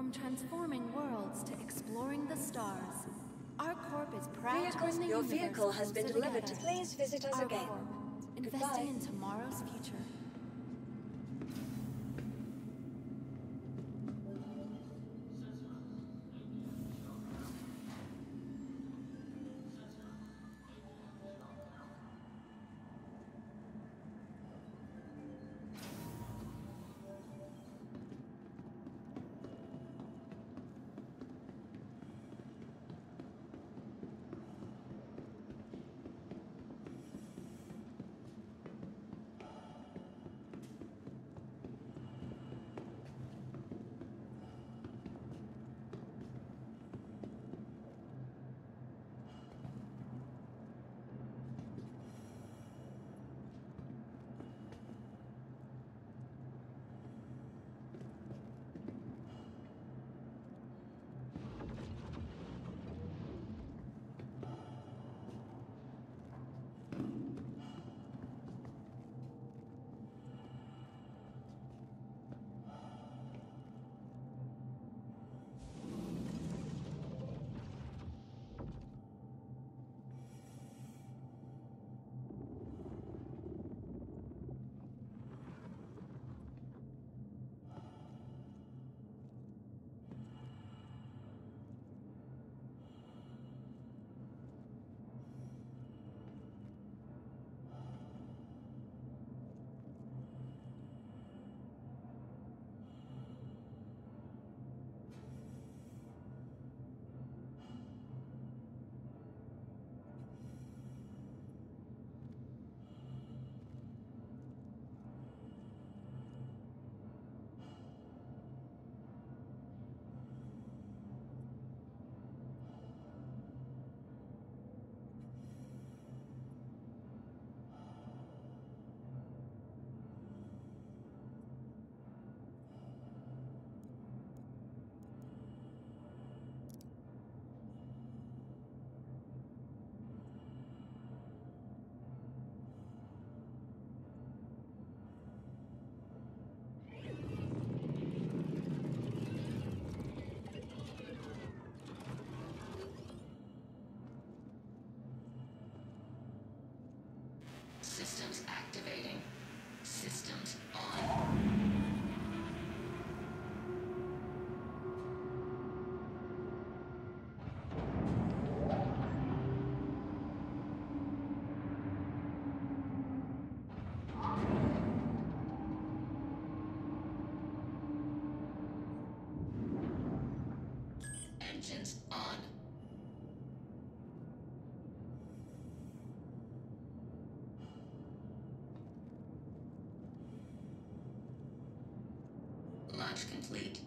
From transforming worlds to exploring the stars, ArcCorp is proud Vehicles, to bring the your vehicle has been delivered. together. Please visit us Our again. Corp, investing Goodbye. in tomorrow's future. Engines on. Launch complete.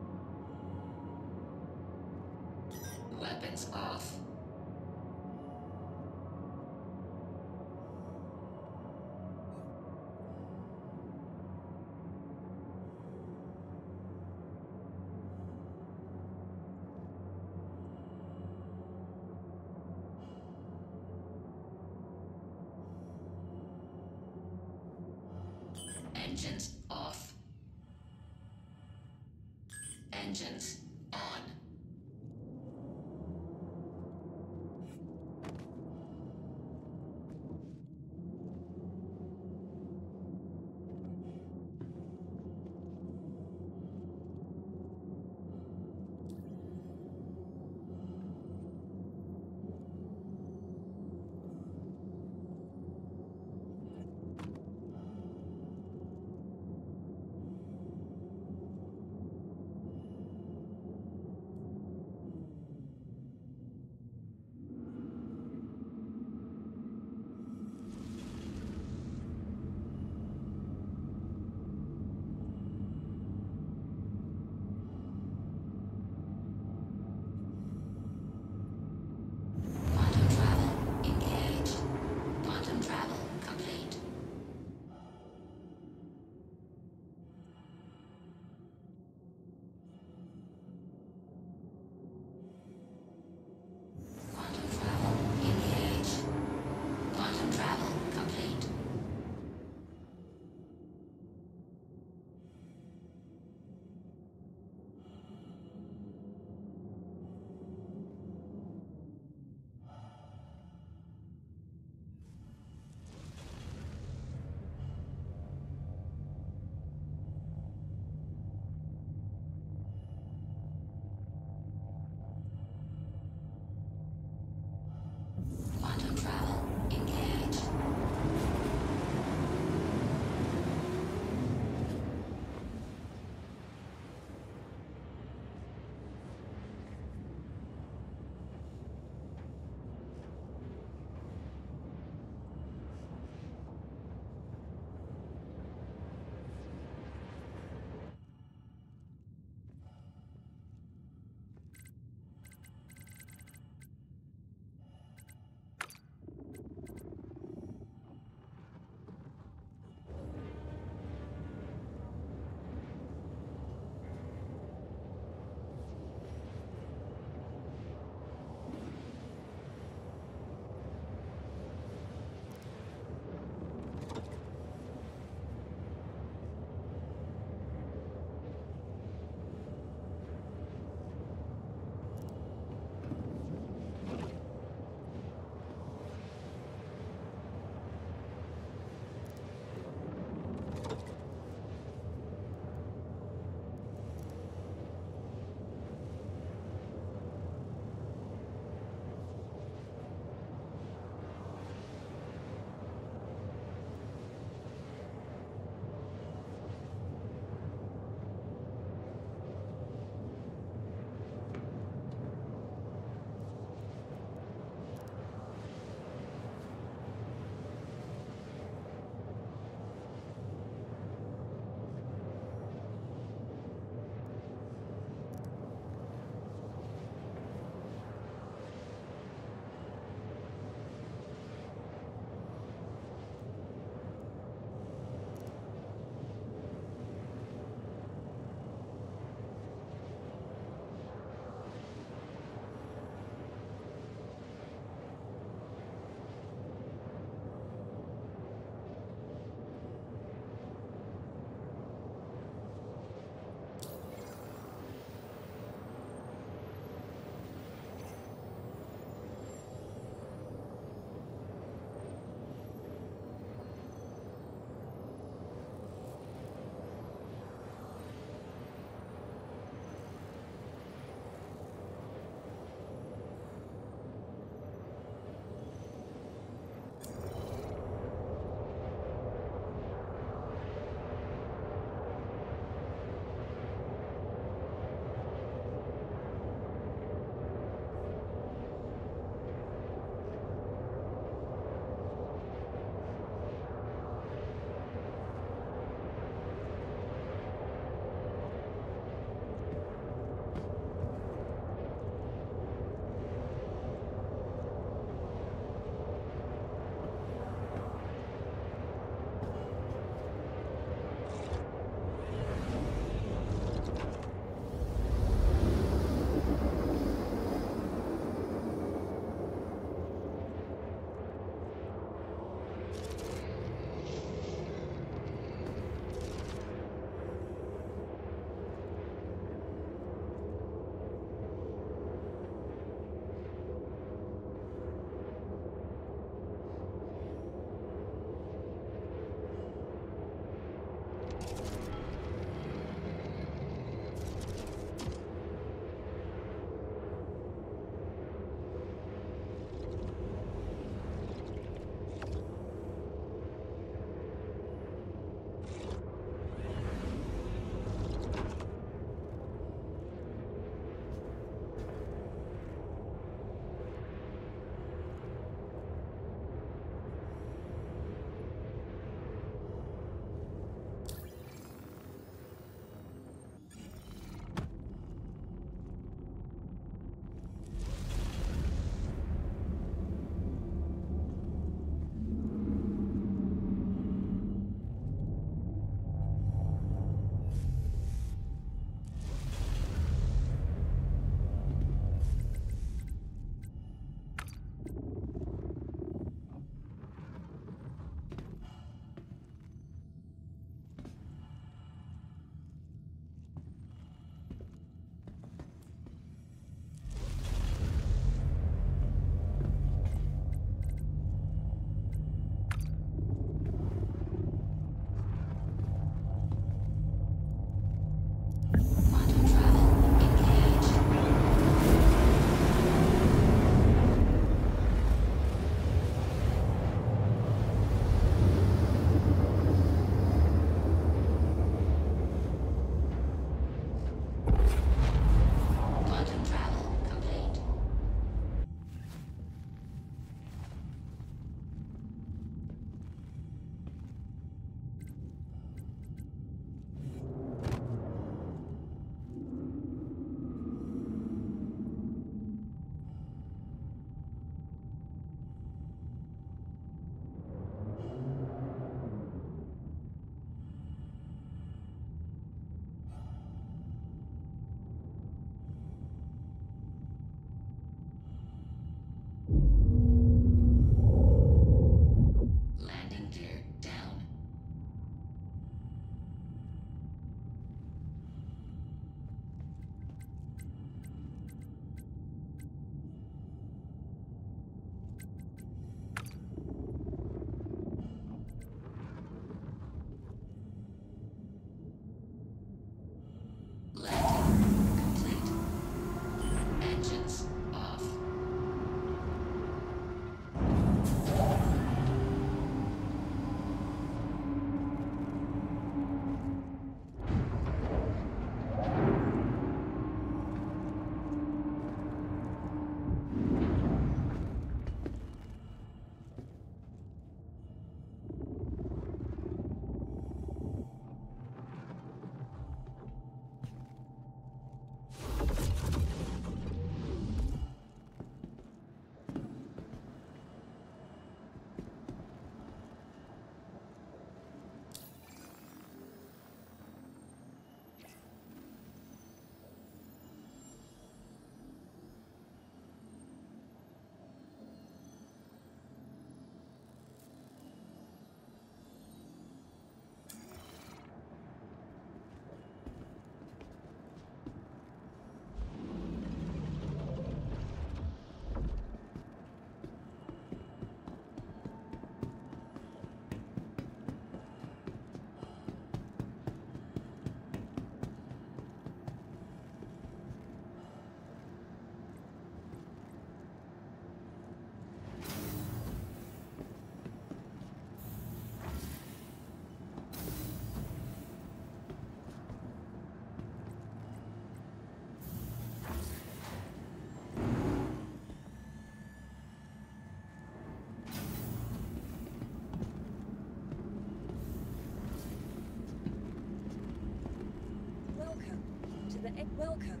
The welcome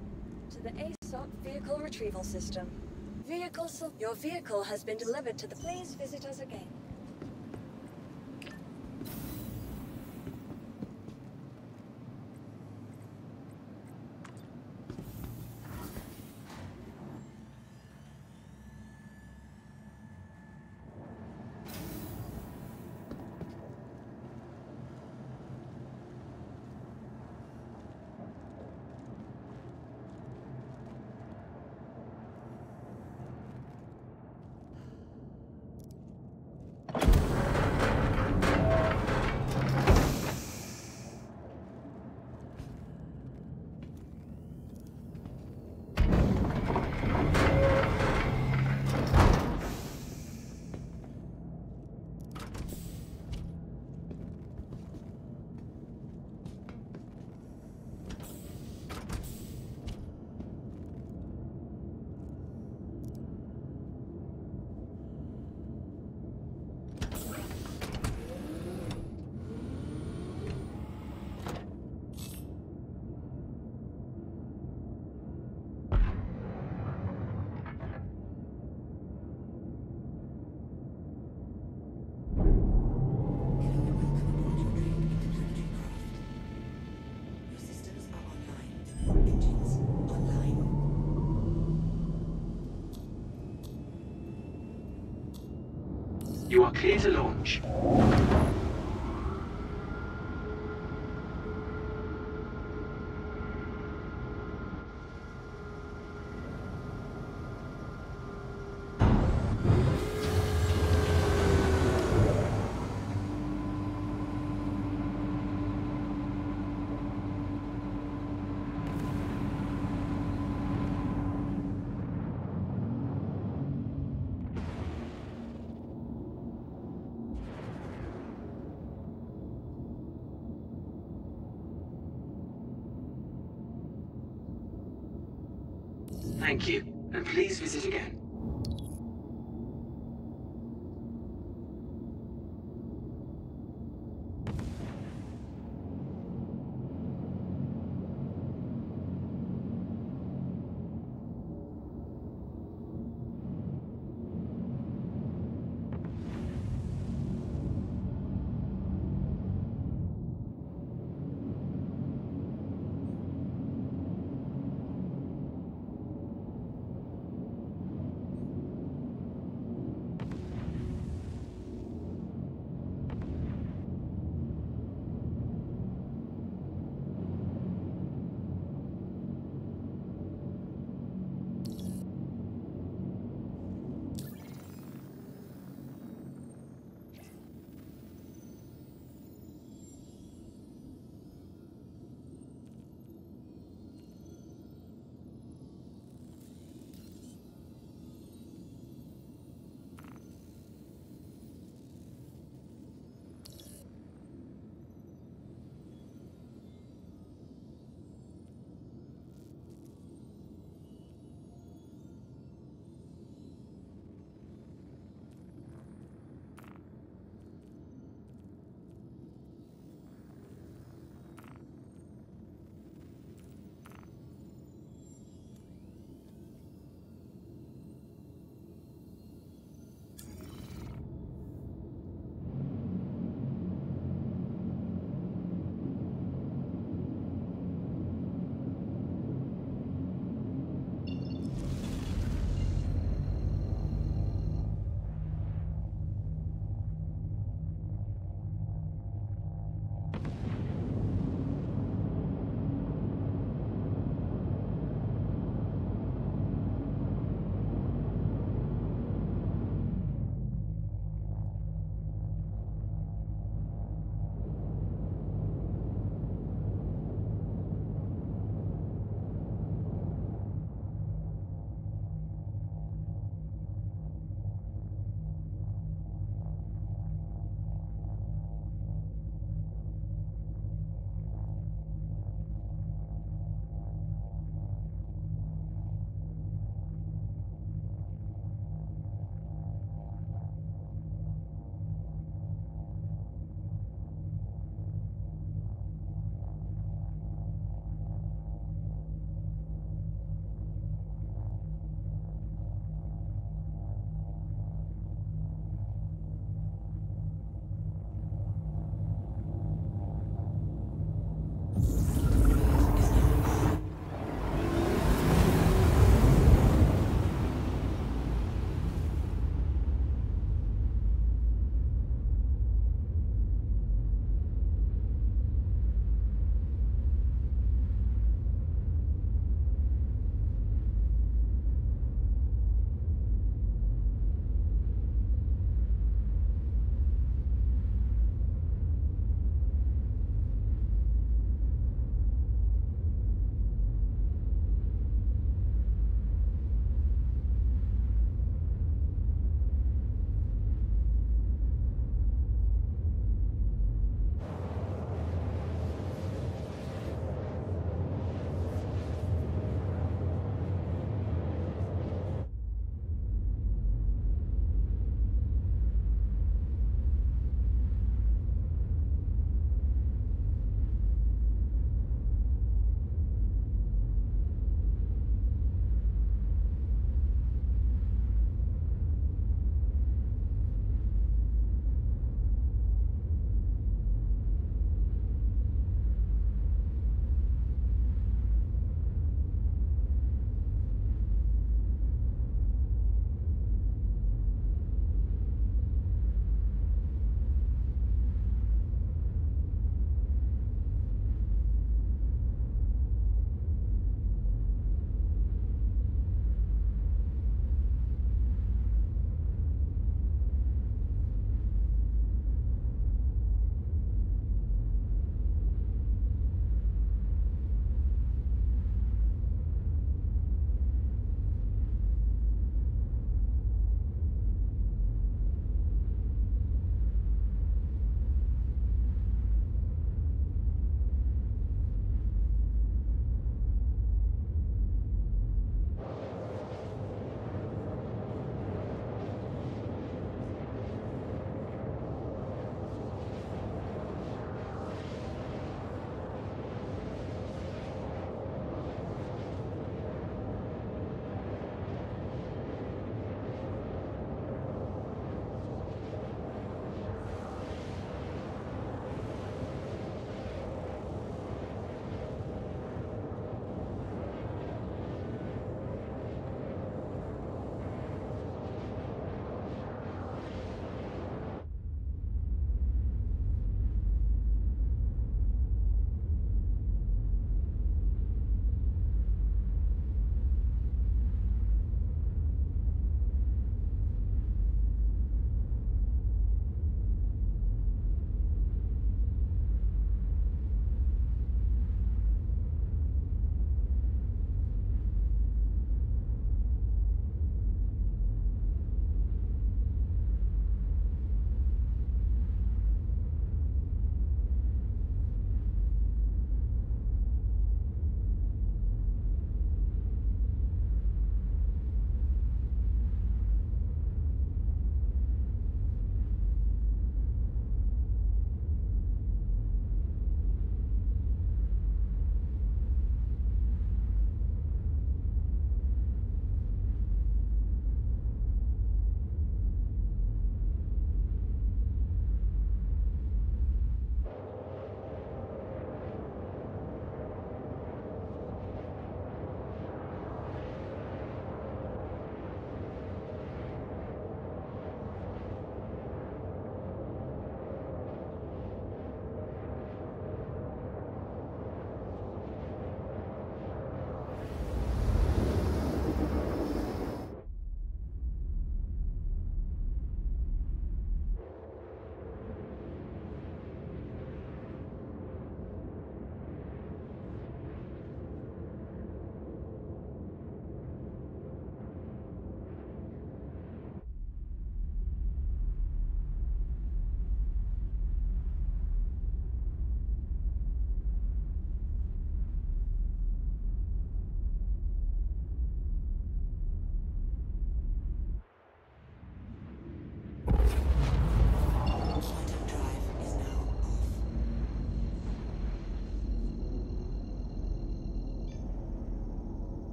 to the ASOP vehicle retrieval system. Your vehicle has been delivered to the. Please visit us again. Are clear to launch. Thank you, and please visit again.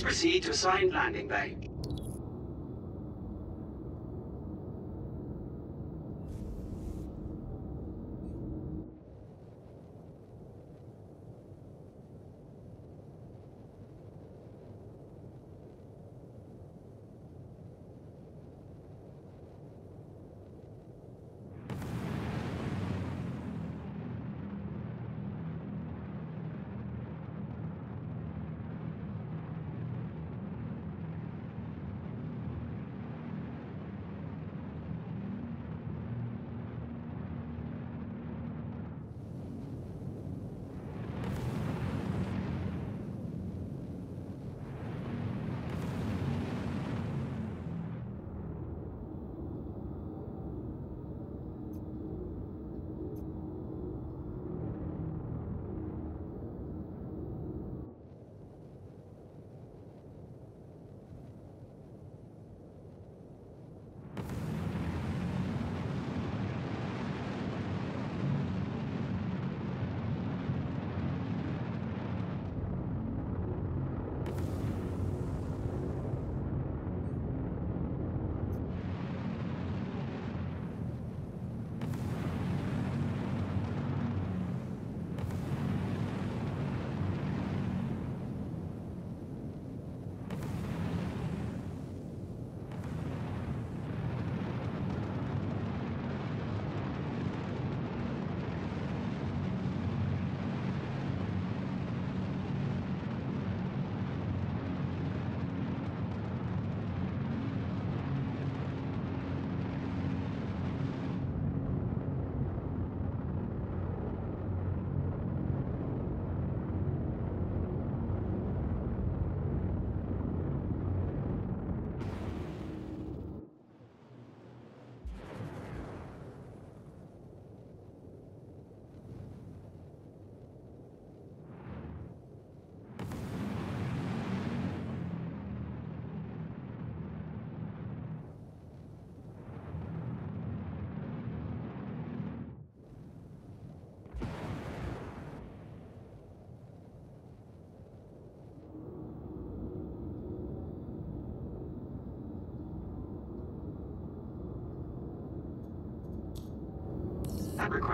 Please proceed to assigned landing bay.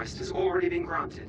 Request has already been granted.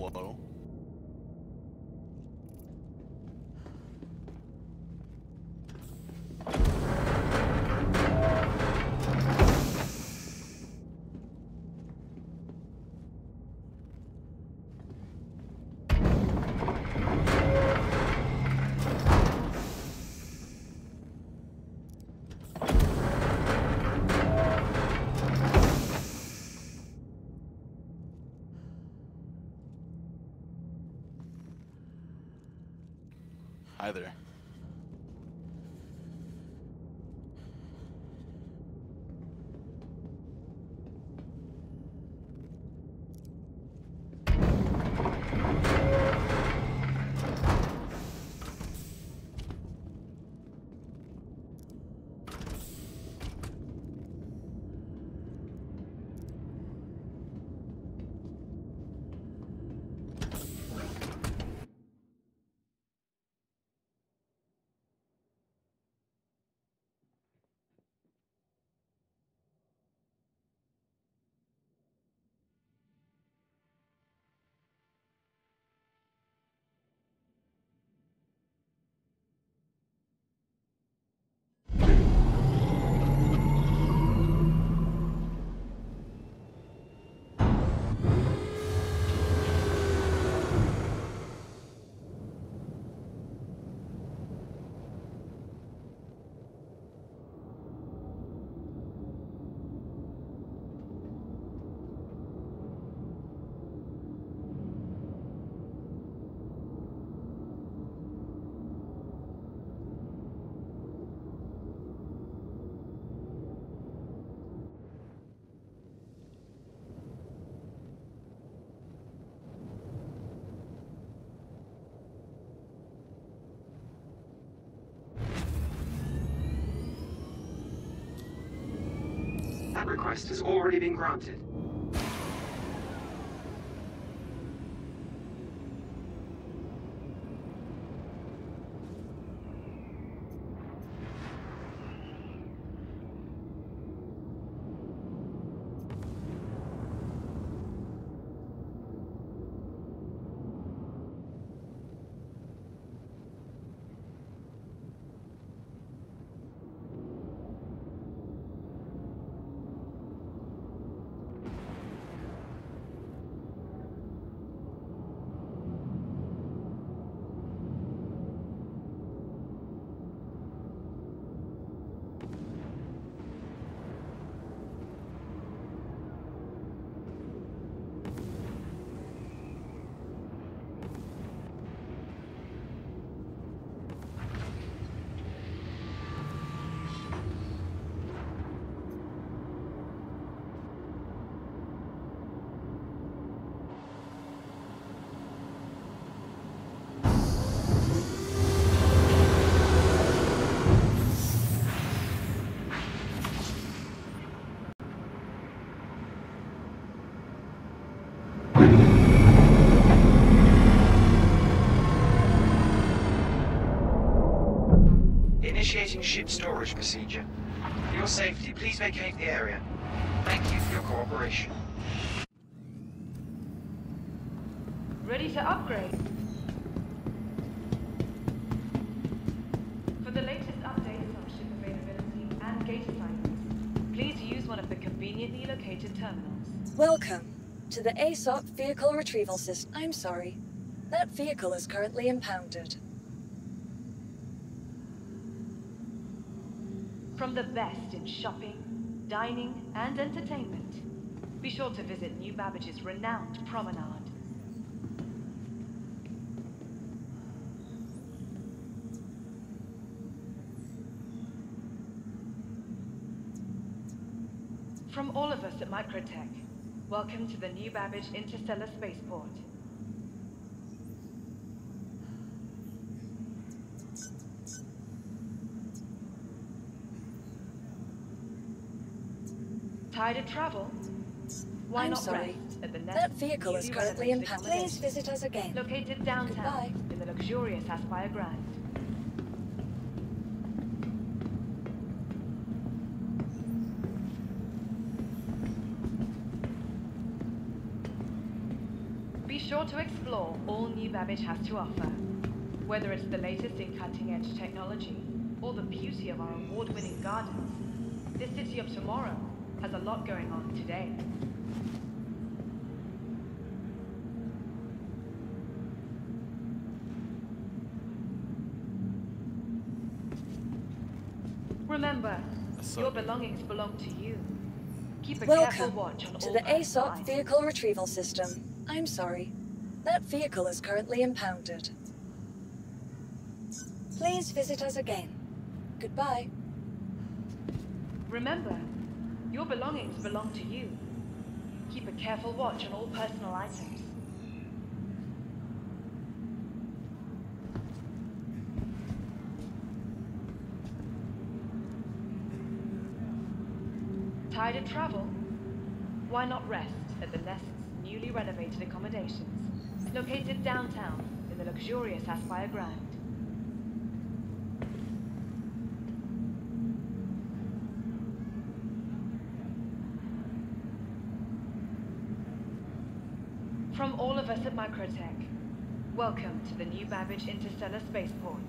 Hello? Either. That request has already been granted. Ship storage procedure. For your safety, please vacate the area. Thank you for your cooperation. Ready to upgrade. For the latest updates on ship availability and gate assignments, please use one of the conveniently located terminals. Welcome to the ASOP Vehicle Retrieval System. I'm sorry. That vehicle is currently impounded. From the best in shopping, dining, and entertainment, be sure to visit New Babbage's renowned promenade. From all of us at Microtech, welcome to the New Babbage Interstellar Spaceport. Tired of travel? Why I'm not sorry. at the That vehicle is currently impounded. Please visit us again. Located downtown Goodbye. in the luxurious Aspire Grand. Be sure to explore all New Babbage has to offer. Whether it's the latest in cutting-edge technology or the beauty of our award-winning gardens, this city of tomorrow has a lot going on today. Remember, So- your belongings belong to you. Keep a careful Welcome watch on to all the kinds ASOP items. Vehicle Retrieval System. I'm sorry. That vehicle is currently impounded. Please visit us again. Goodbye. Remember, your belongings belong to you. Keep a careful watch on all personal items. Tired of travel? Why not rest at the Nest's newly renovated accommodations, located downtown in the luxurious Aspire Grand? From all of us at Microtech, welcome to the new Babbage Interstellar Spaceport.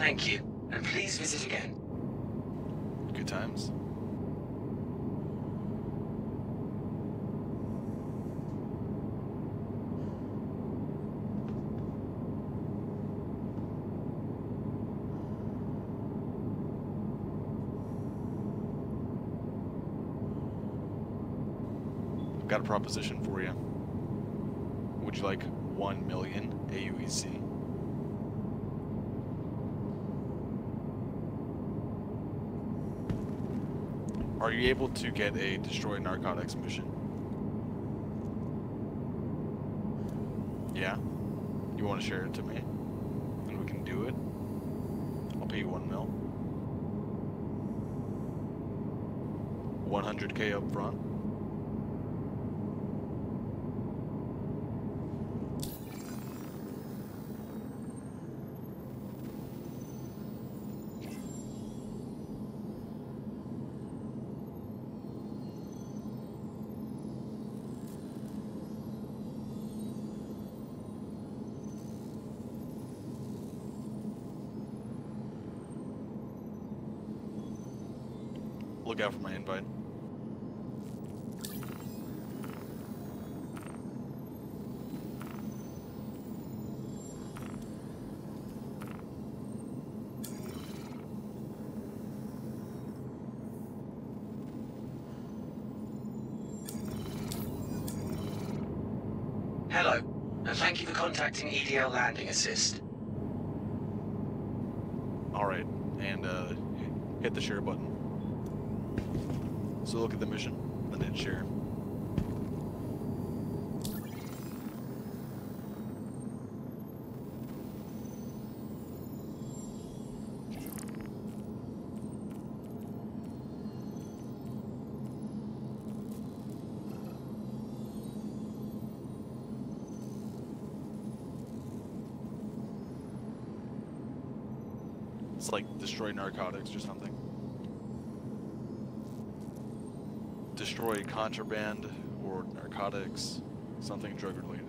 Thank you, and please visit again. Good times. I've got a proposition for you. Would you like 1 million AUEC? Are you able to get a destroy narcotics mission? Yeah? You want to share it to me? And we can do it? I'll pay you one mil. 100k up front. look out for my invite. Hello, and EDL Landing Assist. All right, and uh, hit the share button. So look at the mission, and then share. It's like destroy narcotics or something. Destroy contraband or narcotics, something drug related.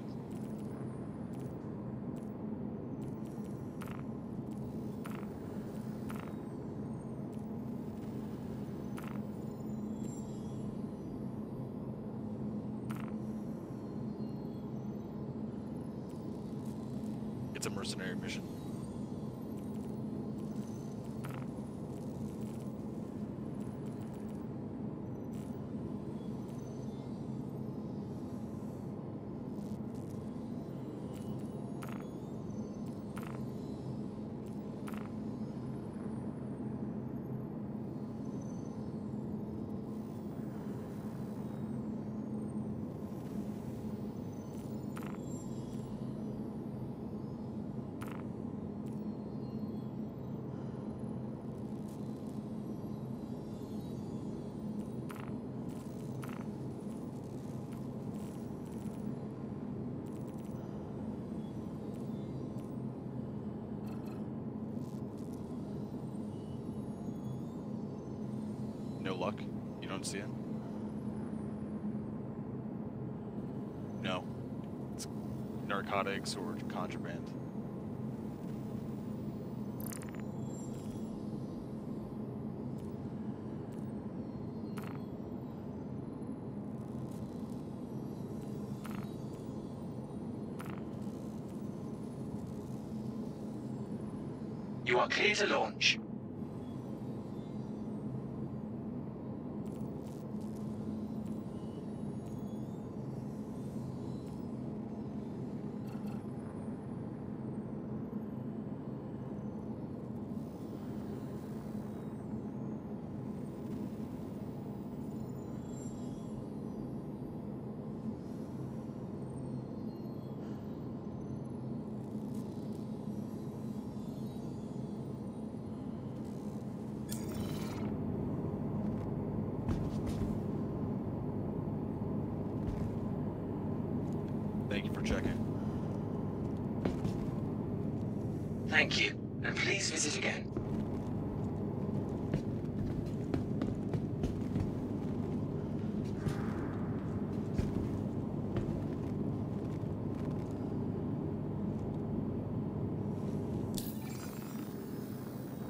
It's a mercenary mission. Narcotics or contraband. You are clear to launch. Thank you for checking. Thank you, and please visit again.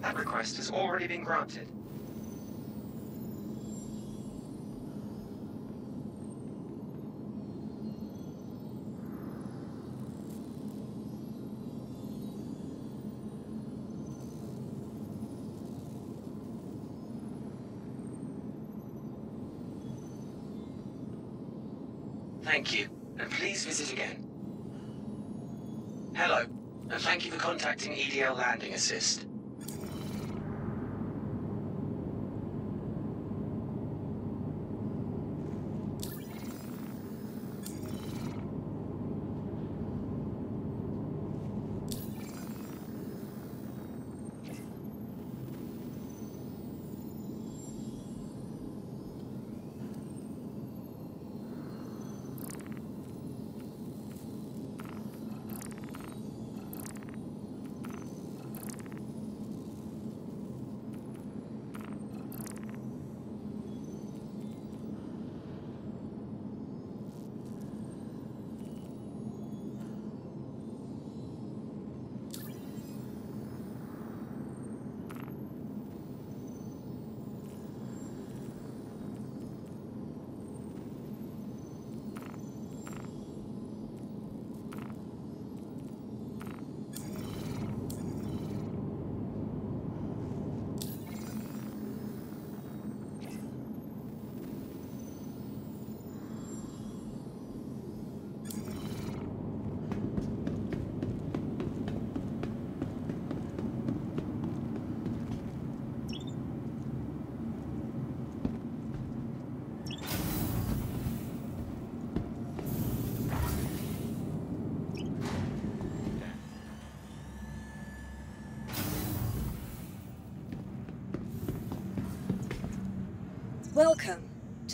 That request already been granted. Thank you, and please visit again. Hello, and thank you for contacting EDL Landing Assist.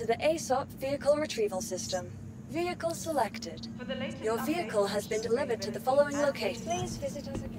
the ASOP Vehicle Retrieval System. Vehicle selected. Your vehicle has been delivered to the following location. Please visit us again.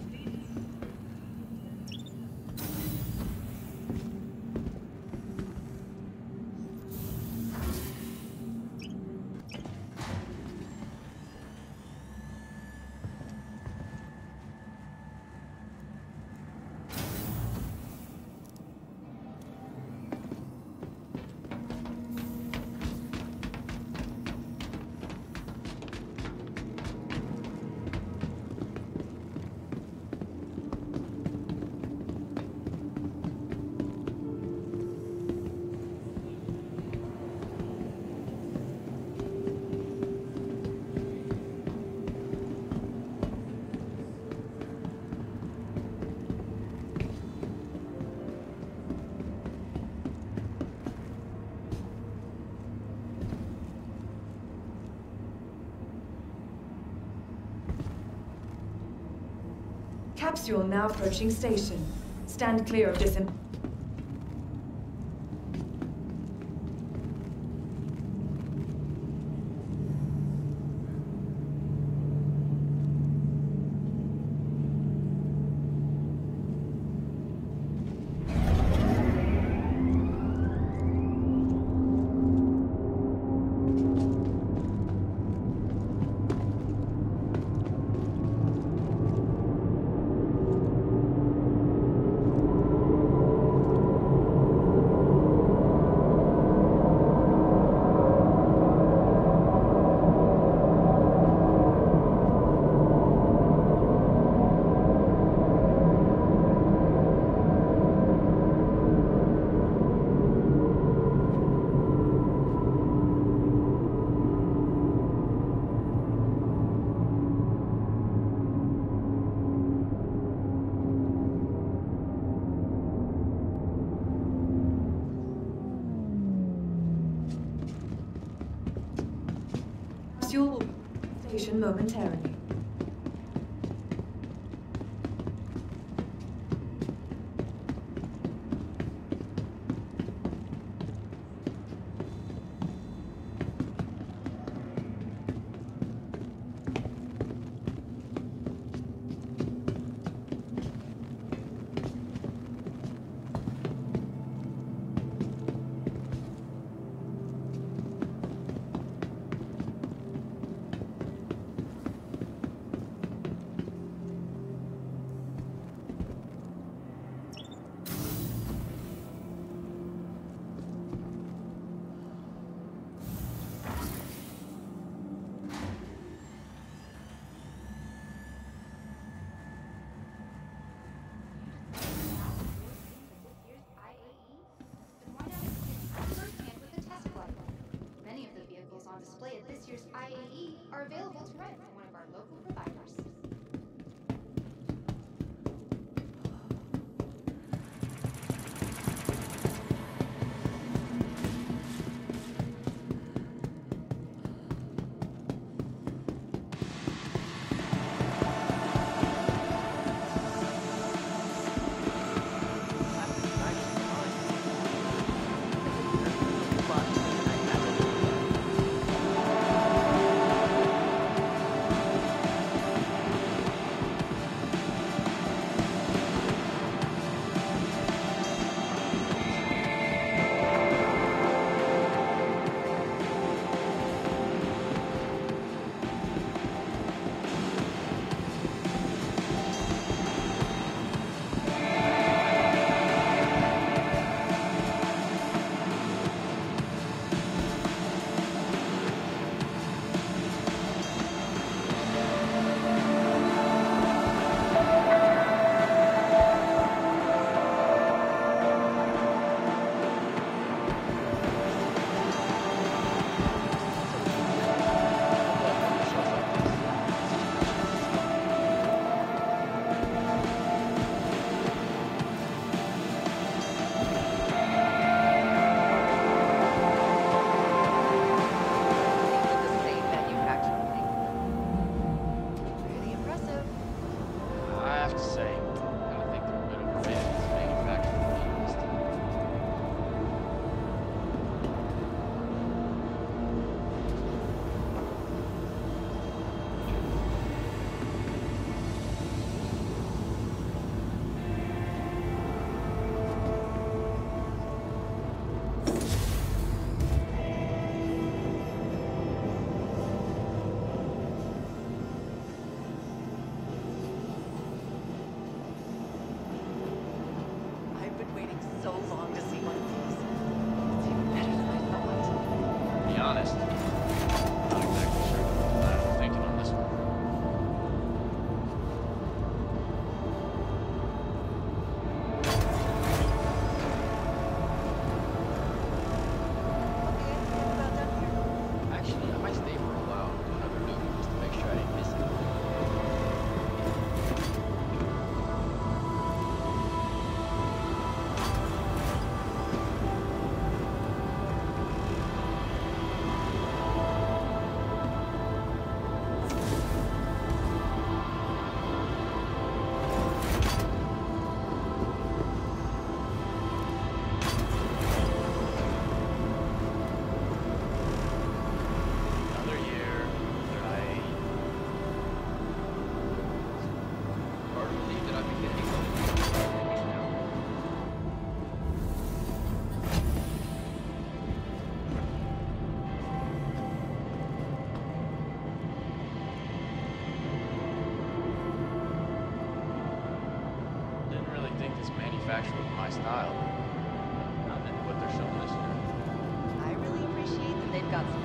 Capsule now approaching station. Stand clear of this... momentarily. my style. Not what they're showing this year. I really appreciate that they've got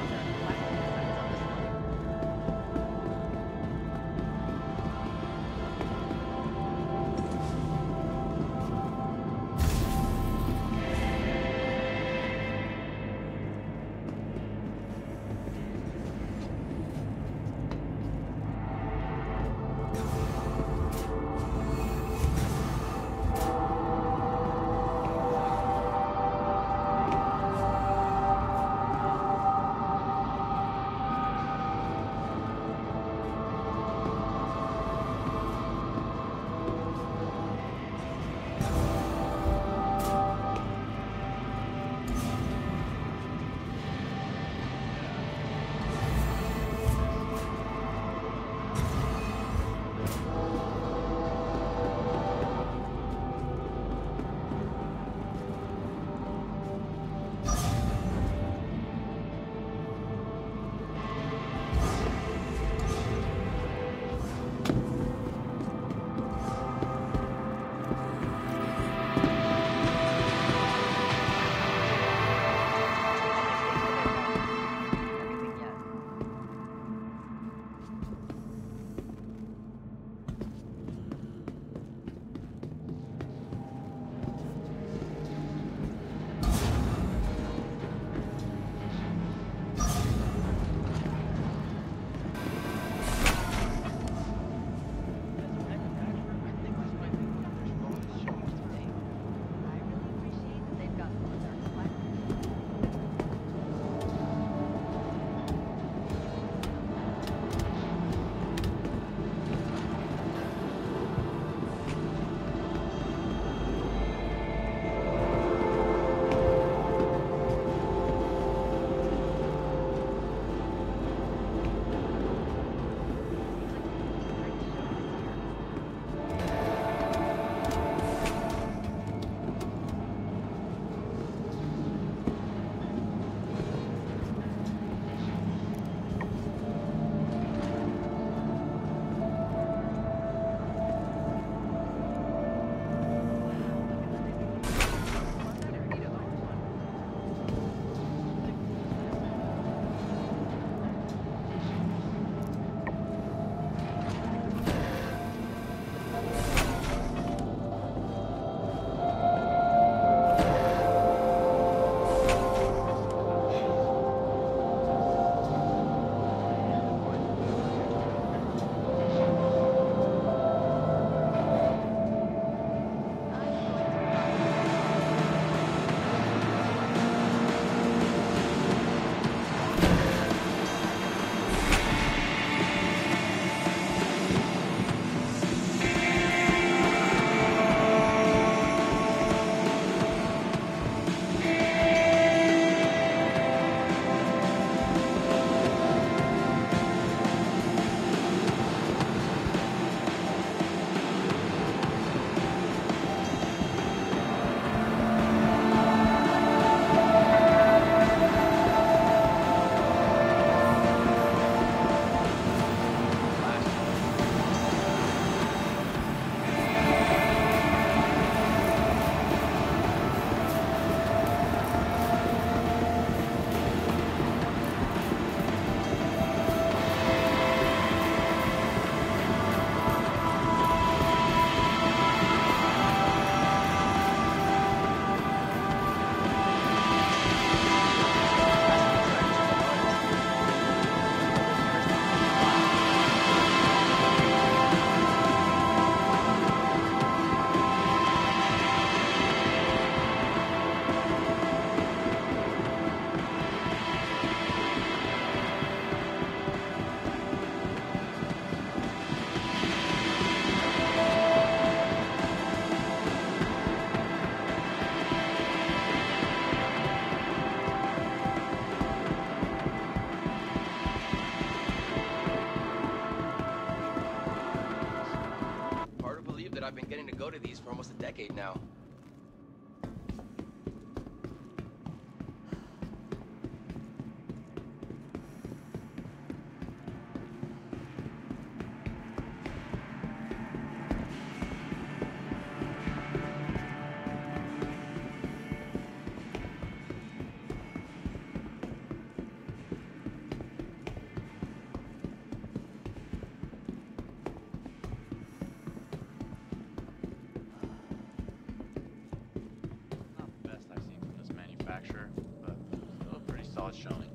not showing.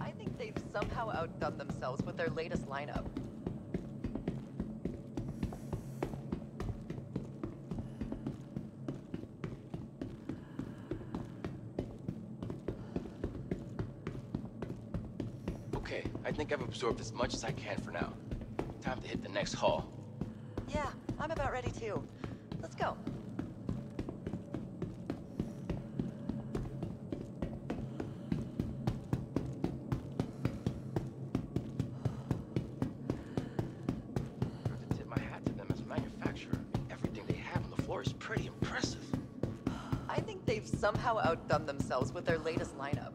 I think they've somehow outdone themselves with their latest lineup. Okay, I think I've absorbed as much as I can for now. Time to hit the next hall. Yeah, I'm about ready too. Let's go. Themselves with their latest lineup.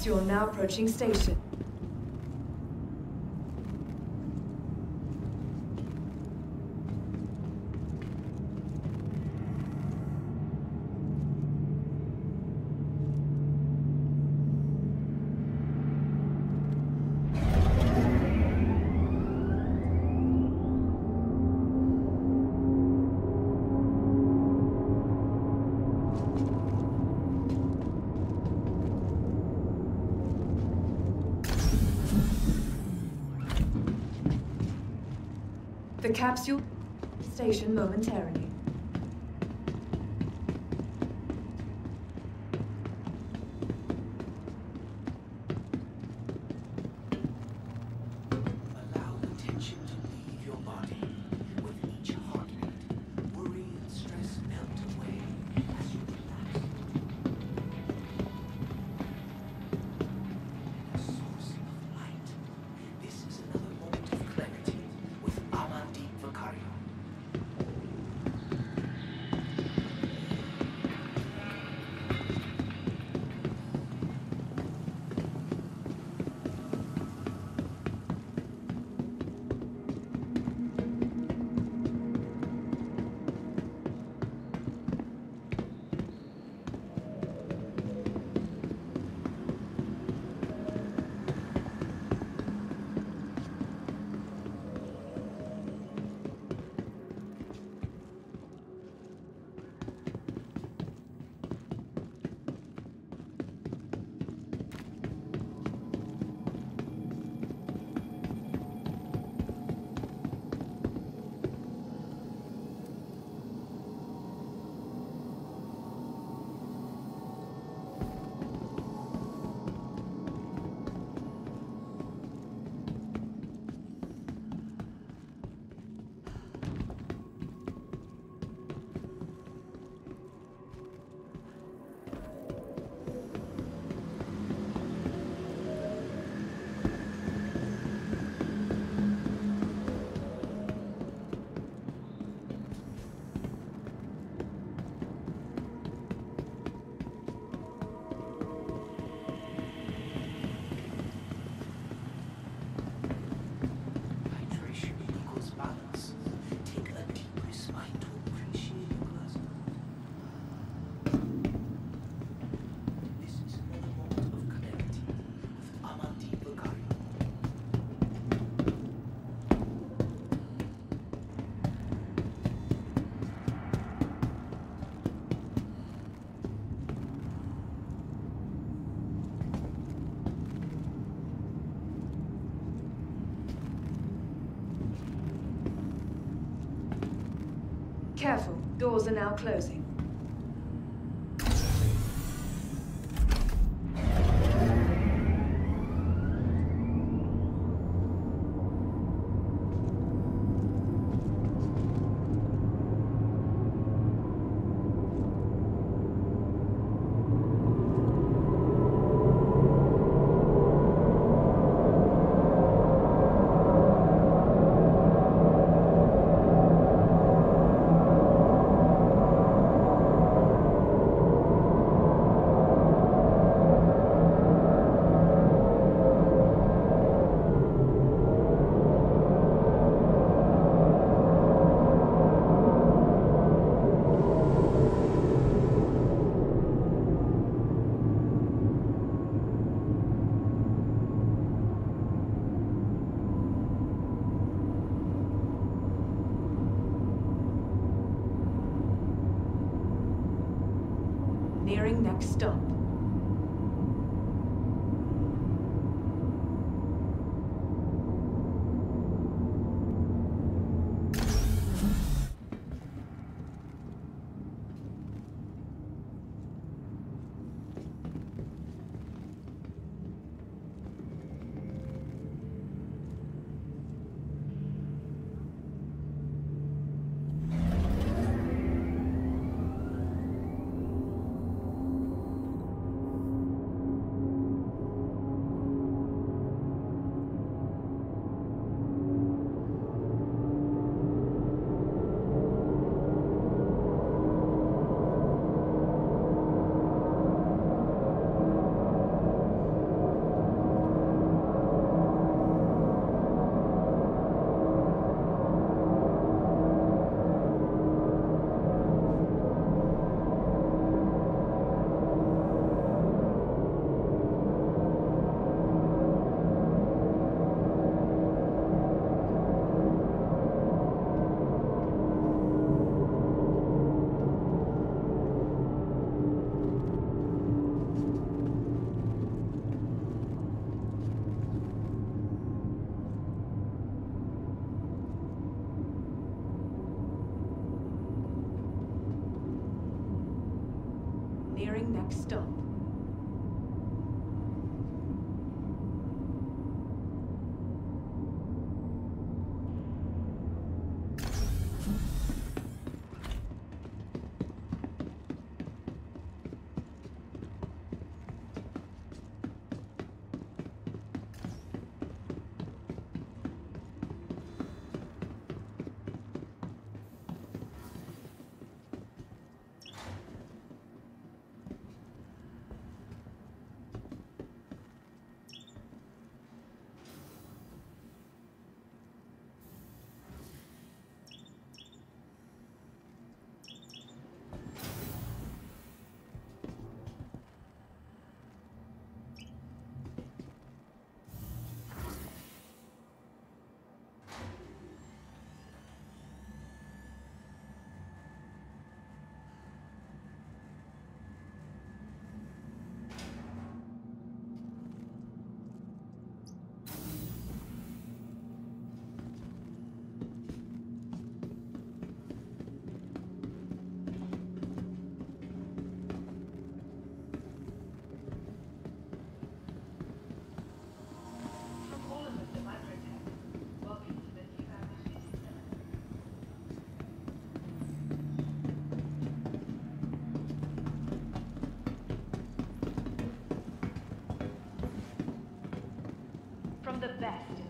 Capsule now approaching station. Capsule station momentarily. Doors are now closing.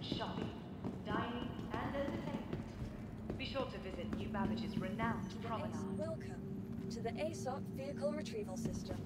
Shopping, dining, and entertainment, be sure to visit New Babbage's renowned promenade. Welcome to the ASOP Vehicle Retrieval System.